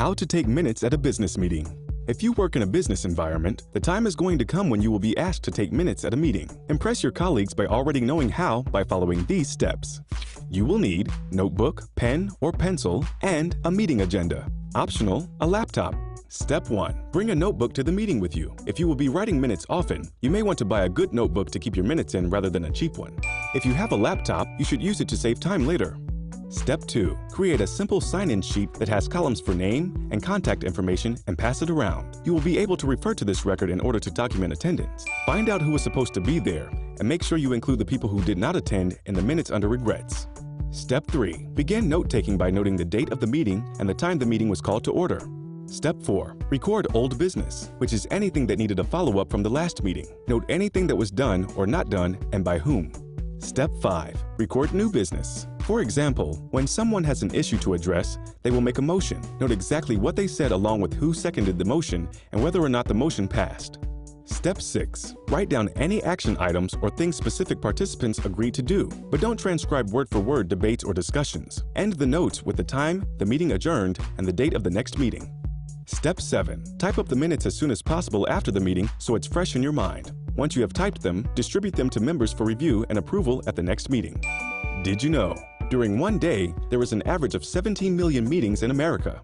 How to take minutes at a business meeting. If you work in a business environment, the time is going to come when you will be asked to take minutes at a meeting. Impress your colleagues by already knowing how by following these steps. You will need notebook, pen or pencil, and a meeting agenda. Optional, a laptop. Step 1. Bring a notebook to the meeting with you. If you will be writing minutes often, you may want to buy a good notebook to keep your minutes in rather than a cheap one. If you have a laptop, you should use it to save time later. Step 2. Create a simple sign-in sheet that has columns for name and contact information and pass it around. You will be able to refer to this record in order to document attendance. Find out who was supposed to be there and make sure you include the people who did not attend in the minutes under regrets. Step 3. Begin note-taking by noting the date of the meeting and the time the meeting was called to order. Step 4. Record old business, which is anything that needed a follow-up from the last meeting. Note anything that was done or not done and by whom. Step 5. Record new business. For example, when someone has an issue to address, they will make a motion. Note exactly what they said along with who seconded the motion and whether or not the motion passed. Step 6. Write down any action items or things specific participants agreed to do, but don't transcribe word for word debates or discussions. End the notes with the time, the meeting adjourned, and the date of the next meeting. Step 7. Type up the minutes as soon as possible after the meeting so it's fresh in your mind. Once you have typed them, distribute them to members for review and approval at the next meeting. Did you know? During one day, there is an average of 17 million meetings in America.